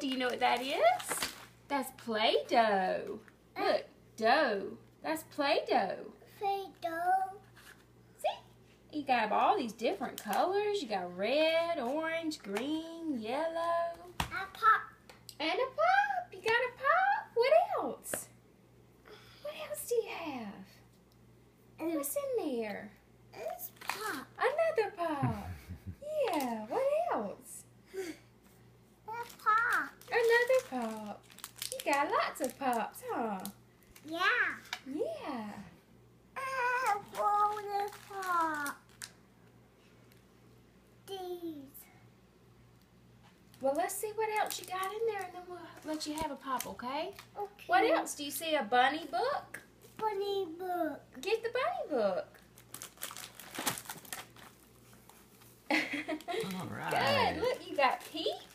Do you know what that is? That's Play-Doh. Uh. Look, dough. That's Play-Doh. Play-Doh. See? You got all these different colors. You got red, orange, green, yellow. A pop. And a pop. You got a pop. What else? What else do you have? And what's in there? It's pop. Another pop. Yeah, what else? A pop. Another pop. You got lots of pops, huh? Yeah. Yeah. I want a pop. These. Well, let's see what else you got in there, and then we'll let you have a pop, okay? Okay. What else? Do you see a bunny book? Bunny book. Get the bunny book. All right. Good. Look, you got peeps.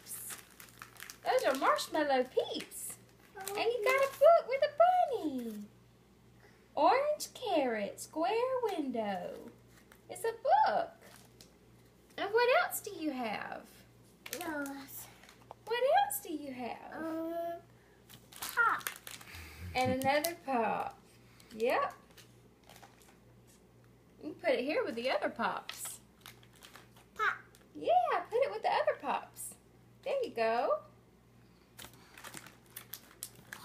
Those are marshmallow peeps. And you got a book with a bunny. Orange carrot, square window. It's a book. And what else do you have? Those. What else do you have? Um, pop. And another pop. Yep. You can put it here with the other pops. Pop. Yeah, put it with the other pops. There you go.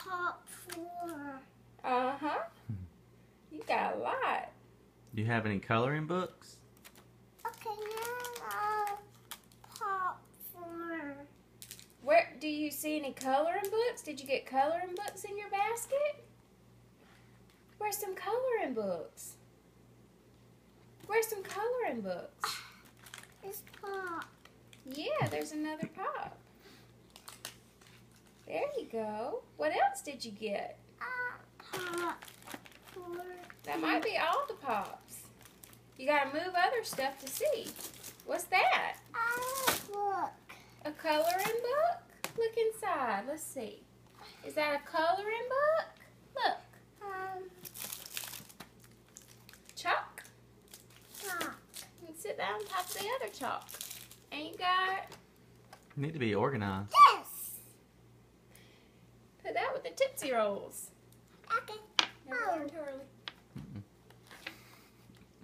Pop four. Uh huh. You got a lot. Do you have any coloring books? Okay, now pop four. Where do you see any coloring books? Did you get coloring books in your basket? Where's some coloring books? Where's some coloring books? It's pop. Yeah, there's another pop. There you go. What else did you get? Uh, pop four. That might be all the pops. You gotta move other stuff to see. What's that? Uh, look. A coloring book? Look inside. Let's see. Is that a coloring book? Look. Um, Chalk. pop. And sit down on top of the other chalk. And you got You need to be organized. Yes. put that with the Tootsie Rolls. Okay. Never Oh.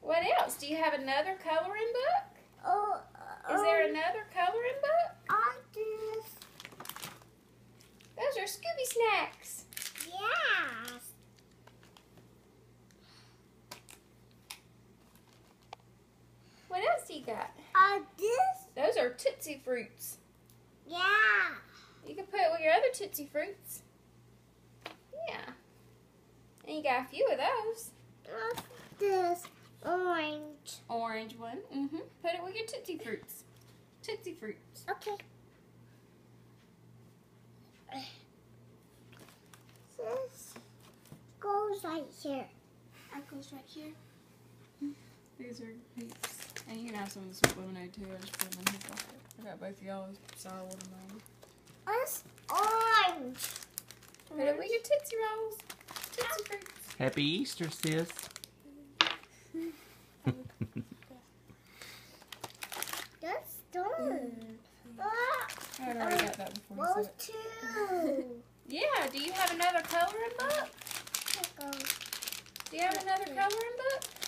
What else? Do you have another coloring book? Oh. Is there another coloring book? I just. Those are Scooby snacks. Yes. What else do you got? Uh, this. Those are Tootsie Fruits. Yeah. You can put it with your other Tootsie Fruits. Yeah. And you got a few of those. Uh, this orange. Orange one. Mm-hmm. Put it with your Tootsie Fruits. Tootsie Fruits. Okay. This goes right here. That goes right here. These are heaps. And you can have some of the sweet lemonade too. I just put them in his bucket. I got both of y'all's sour watermelon. This orange. Put it with your Tootsie Rolls. Tootsie Fruits. Happy Easter, sis. That's done. Ah, I had already got that before. those two. Yeah. Do you have another coloring book? Do you have another coloring book?